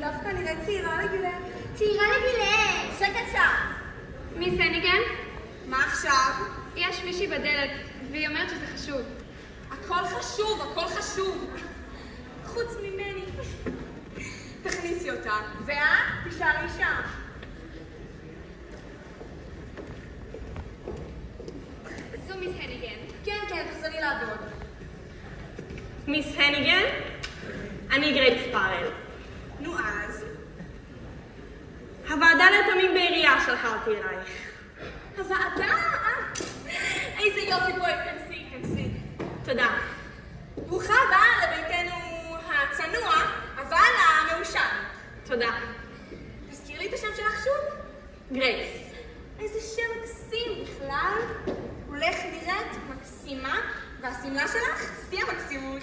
דווקא נראית צעירה לגילך. צעירה לגילך! שקט שם! מיס הניגן? מה עכשיו? E יש מישהי בדלת, והיא אומרת שזה חשוב. הכל חשוב, הכל חשוב. חוץ ממני. תכניסי אותה. ואת? תישארי שם. זו מיס הניגן. כן, כן, תחזרי לעבוד. מיס הניגן? אני גרייט ספארל. הוועדה לתמים בעירייה שלחה אותי אלייך. הוועדה, אה, איזה יופי, בואי, כנסי, כנסי. תודה. ברוכה הבאה לביתנו הצנוע, אבל המאושר. תודה. תזכירי לי את השם שלך שוב? גרייס. איזה שם מקסים בכלל. הולך נראית מקסימה, והשמלה שלך, שיא המקסימות.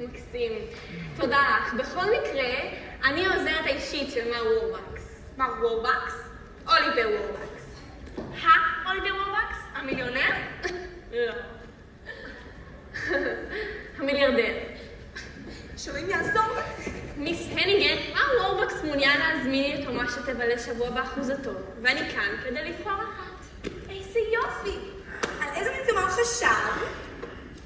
מקסים. תודה לך. בכל מקרה, אני העוזרת האישית של מר וורבקס. מר וורבקס? אוליבר וורבקס. ה-אוליבר וורבקס? המיליונר? לא. המיליארדר. שאלוהים יעזור. Miss הניגן, מר וורבקס מעוניין להזמין יתומה שתבלה שבוע באחוזתו, ואני כאן כדי לבחור אחת. איזה יופי. על איזה תמר חשב?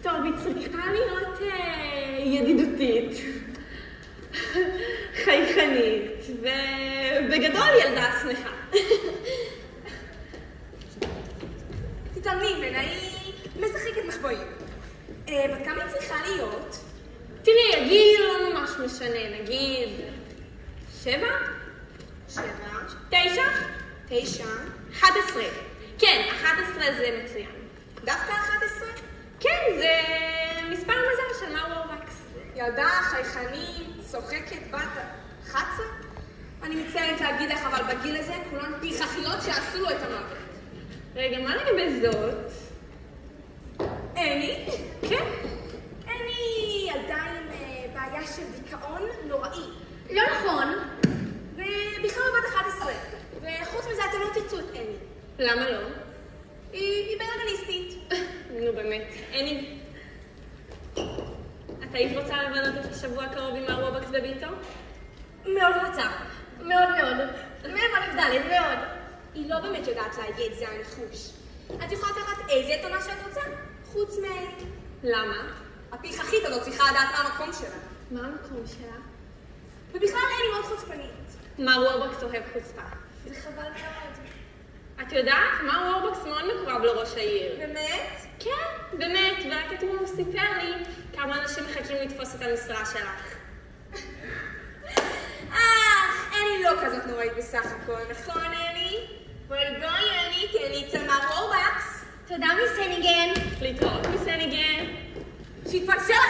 טוב, היא צריכה להיות אה, ידידותית, חייכנית, ובגדול ילדה שמחה. תתאמני ממנה, היא משחקת מחבואים. אה, בת כמה היא צריכה להיות? תראי, הגיל לא ממש משנה, נגיד שבע? שבע, תשע? תשע, אחת עשרה. כן, אחת עשרה זה מצוין. דווקא 11? כן, זה מספר המזל של מר וורבקס. ילדה חייכנית, צוחקת, בת 11? אני מצטערת להגיד לך, אבל בגיל הזה כולן פרחחיות שעשו לו את המוות. רגע, מה לגבי זאת? אני? כן. אני ילדה עם אה, בעיה של דיכאון נוראי. לא נכון. ובכלל בת 11. וחוץ מזה אתם לא תרצו את אני. למה לא? היא בלגניסטית. נו באמת. אני... היית רוצה לבנות את השבוע הקרוב עם מר וורבקס בביתו? מאוד רוצה. מאוד מאוד. מאיפה נבדלת? מאוד. היא לא באמת יודעת להגיד, זה הניחוש. את יכולה לקחת איזה עיתונה שאת רוצה, חוץ מ... למה? הפרחחית הזאת צריכה לדעת מה המקום שלה. מה המקום שלה? ובכלל אין לי מאוד חוצפנית. מר וורבקס אוהב חוצפה. זה חבל מאוד. את יודעת? מר וורבקס מאוד מקורב לראש העיר. באמת? כן, באמת, ורק אתמול הוא סיפר לי כמה אנשים מחכים לתפוס את המשרה שלך. אך, אני לא כזאת נוראית בסך הכל, נכון, אני? אבל בואי, אני, כי אני אצל מר וורבקס. תודה מיס הניגן. להתראות בגלגל המן.